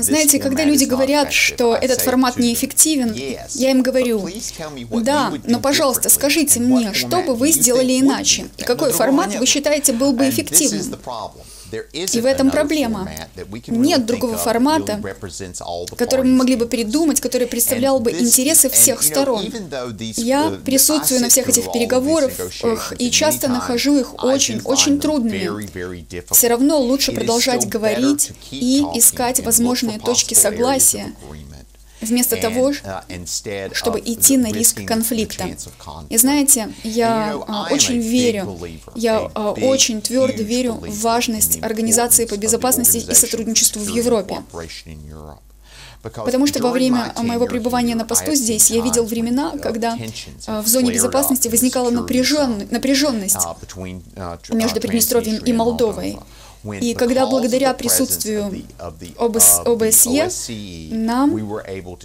знаете, когда люди говорят, что этот формат неэффективен, я им говорю, да, но, пожалуйста, скажите мне, что бы вы сделали иначе? И какой формат вы считаете был бы эффективным? И в этом проблема. Нет другого формата, который мы могли бы придумать, который представлял бы интересы всех сторон. Я присутствую на всех этих переговорах и часто нахожу их очень-очень трудными. Все равно лучше продолжать говорить и искать возможные точки согласия, вместо того, uh, чтобы идти на риск конфликта. И знаете, я а, очень верю, я а, очень твердо верю в важность Организации по безопасности и сотрудничеству в Европе. Потому что во время моего пребывания на посту здесь я видел времена, когда а, в зоне безопасности возникала напряженность между Приднестровьем и Молдовой. И когда благодаря присутствию ОБС, ОБСЕ нам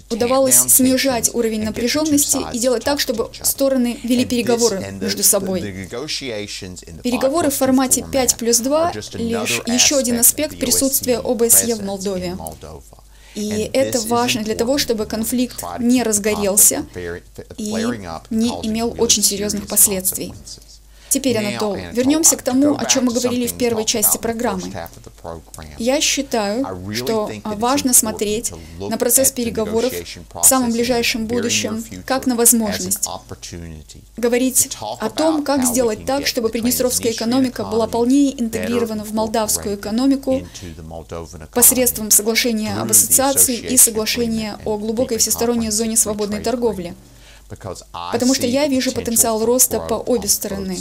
удавалось снижать уровень напряженности и делать так, чтобы стороны вели переговоры между собой. Переговоры в формате 5 плюс 2 — лишь еще один аспект присутствия ОБСЕ в Молдове. И это важно для того, чтобы конфликт не разгорелся и не имел очень серьезных последствий. Теперь, Анатол, вернемся к тому, о чем мы говорили в первой части программы. Я считаю, что важно смотреть на процесс переговоров в самом ближайшем будущем как на возможность. Говорить о том, как сделать так, чтобы приднестровская экономика была полнее интегрирована в молдавскую экономику посредством соглашения об ассоциации и соглашения о глубокой всесторонней зоне свободной торговли потому что я вижу потенциал роста по обе стороны.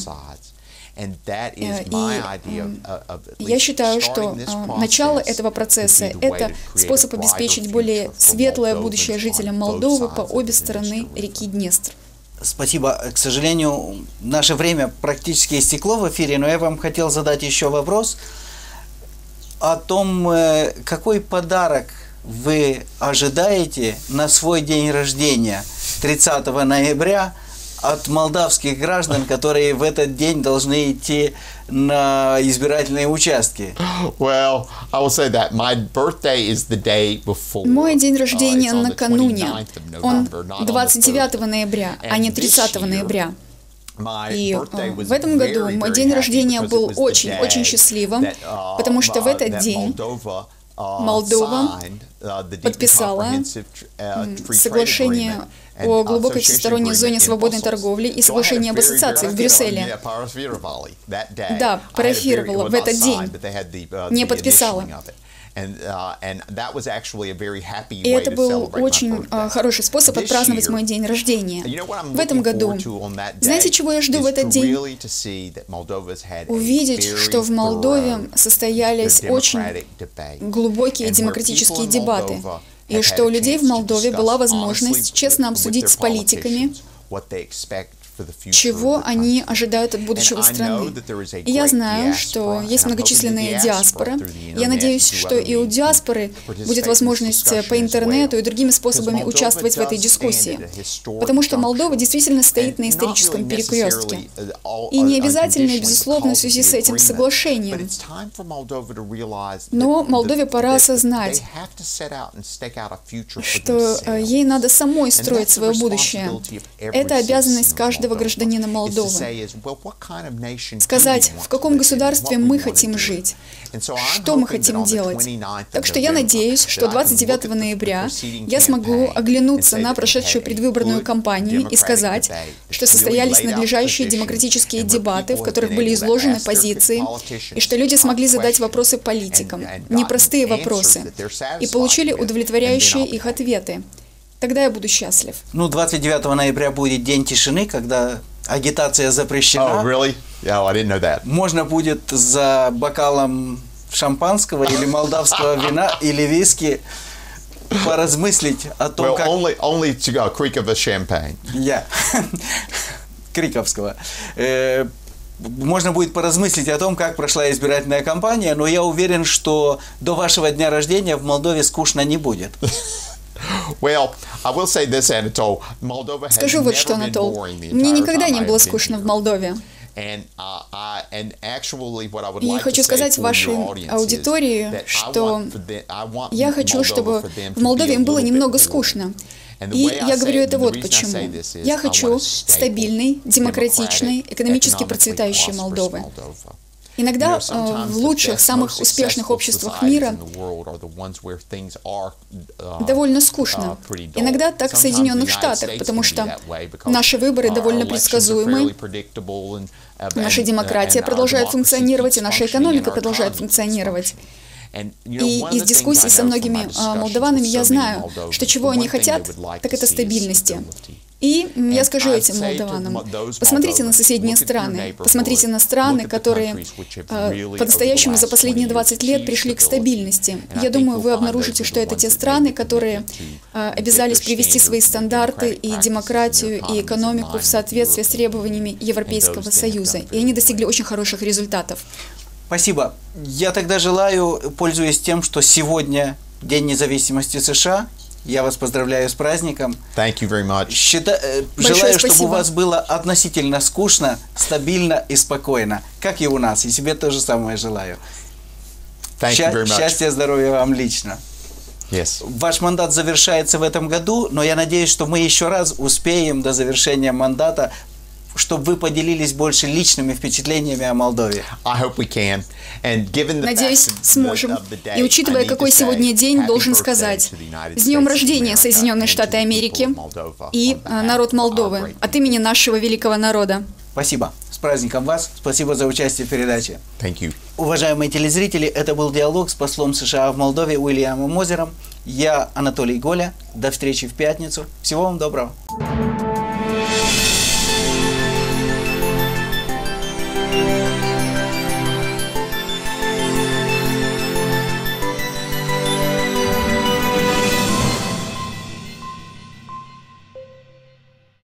Э, и я считаю, что э, начало этого процесса — это способ обеспечить более светлое будущее жителям Молдовы по обе стороны реки Днестр. Спасибо. К сожалению, наше время практически истекло в эфире, но я вам хотел задать еще вопрос о том, э, какой подарок вы ожидаете на свой день рождения – 30 ноября от молдавских граждан, которые в этот день должны идти на избирательные участки. Well, I will say that my birthday is the day before. Мой день uh, рождения uh, накануне. Он 29 ноября, а не 30 ноября. И э, в этом году мой день рождения был очень-очень счастливым, uh, потому что в этот день Молдова подписала соглашение о глубокой всесторонней зоне свободной торговли и соглашение об ассоциации в Брюсселе. Да, парафировала в этот день, uh, не подписала. И это был очень uh, хороший способ отпраздновать мой день рождения. В этом году, знаете, чего я жду в этот день? Увидеть, что в Молдове состоялись очень глубокие демократические дебаты, и что у людей в Молдове была возможность честно обсудить с политиками, чего они ожидают от будущего страны. И я знаю, что есть многочисленные диаспоры. Я надеюсь, что и у диаспоры будет возможность по интернету и другими способами участвовать в этой дискуссии. Потому что Молдова действительно стоит на историческом перекрестке. И не обязательно, безусловно, в связи с этим соглашением. Но Молдове пора осознать, что э, ей надо самой строить свое будущее. Это обязанность каждого каждого гражданина Молдовы. Сказать, в каком государстве мы хотим жить, что мы хотим делать. Так что я надеюсь, что 29 ноября я смогу оглянуться на прошедшую предвыборную кампанию и сказать, что состоялись надлежащие демократические дебаты, в которых были изложены позиции, и что люди смогли задать вопросы политикам, непростые вопросы, и получили удовлетворяющие их ответы. Тогда я буду счастлив. Ну, 29 ноября будет день тишины, когда агитация запрещена. Oh, really? Yeah, I didn't know that. Можно будет за бокалом шампанского или молдавского вина или виски поразмыслить о том, well, как... Only, only to go, creek of a champagne. Yeah. Криковского. Э, можно будет поразмыслить о том, как прошла избирательная кампания, но я уверен, что до вашего дня рождения в Молдове скучно не будет. Скажу вот что, Анатол. Мне никогда не было скучно в Молдове. Uh, И хочу сказать вашей аудитории, что я хочу, чтобы в Молдове им было немного скучно. И я говорю это вот почему. Я хочу стабильной, демократичной, экономически процветающей Молдовы. Иногда э, в лучших, самых успешных обществах мира uh, довольно скучно. Uh, Иногда так в Соединенных Штатах, потому что наши выборы довольно предсказуемы, uh, наша демократия продолжает функционировать, и наша экономика продолжает функционировать. И из дискуссий со многими молдаванами я знаю, что чего они хотят, так это стабильности. И я скажу этим молдаванам, посмотрите на соседние страны, посмотрите на страны, которые э, по-настоящему за последние 20 лет пришли к стабильности. Я думаю, вы обнаружите, что это те страны, которые э, обязались привести свои стандарты и демократию, и экономику в соответствии с требованиями Европейского Союза. И они достигли очень хороших результатов. Спасибо. Я тогда желаю, пользуясь тем, что сегодня День независимости США, я вас поздравляю с праздником. Thank you very much. Счита... Э, желаю, спасибо. чтобы у вас было относительно скучно, стабильно и спокойно, как и у нас. И себе то же самое желаю. Thank Ща... you very much. Счастья, здоровья вам лично. Yes. Ваш мандат завершается в этом году, но я надеюсь, что мы еще раз успеем до завершения мандата чтобы вы поделились больше личными впечатлениями о Молдове. Надеюсь, сможем. И учитывая, какой сегодня день, должен сказать с днем рождения Соединенные Штаты Америки и э, народ Молдовы от имени нашего великого народа. Спасибо. С праздником вас. Спасибо за участие в передаче. Thank you. Уважаемые телезрители, это был диалог с послом США в Молдове Уильямом Мозером. Я Анатолий Голя. До встречи в пятницу. Всего вам доброго.